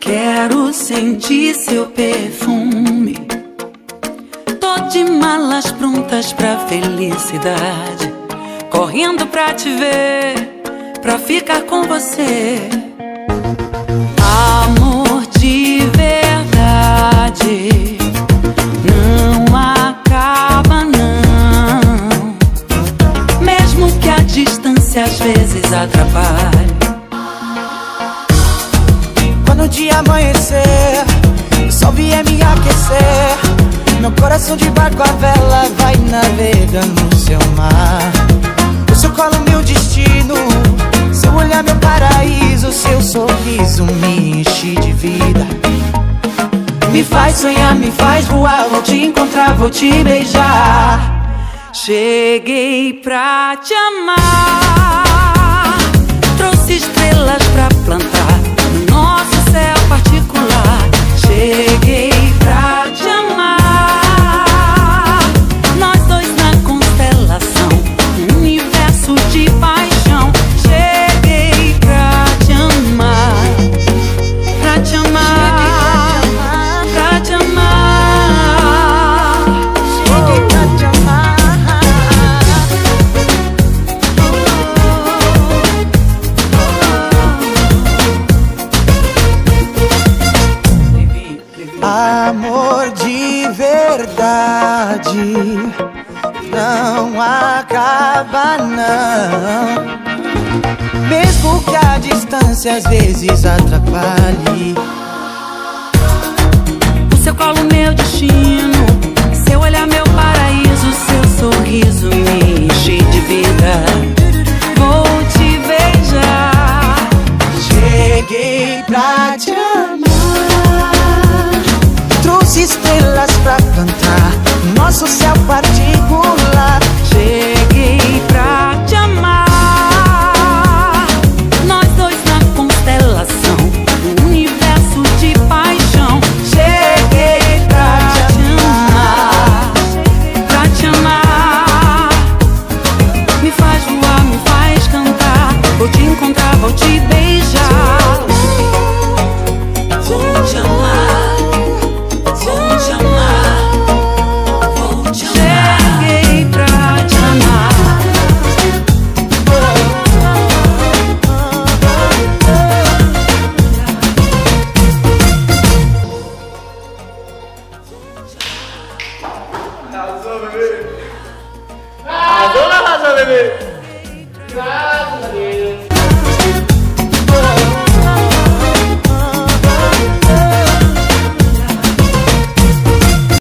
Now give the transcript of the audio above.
Quero sentir seu perfume. Tô de malas prontas pra felicidade. Correndo pra te ver, pra ficar com você. Amor de verdade não acaba, não. Mesmo que a distância às vezes atrapalhe. Dia amanhecer, o sol vier me aquecer. Meu coração de barco a vela vai navegando no seu mar. O seu colo, meu destino. Seu olhar, meu paraíso. Seu sorriso me enche de vida. Me faz sonhar, me faz voar. Vou te encontrar, vou te beijar. Cheguei pra te amar. Amor de verdade não acaba não. Mesmo que a distância às vezes atrapalhe. Nosso céu particular. Arrasou, bebê! Arrasou, arrasou, bebê!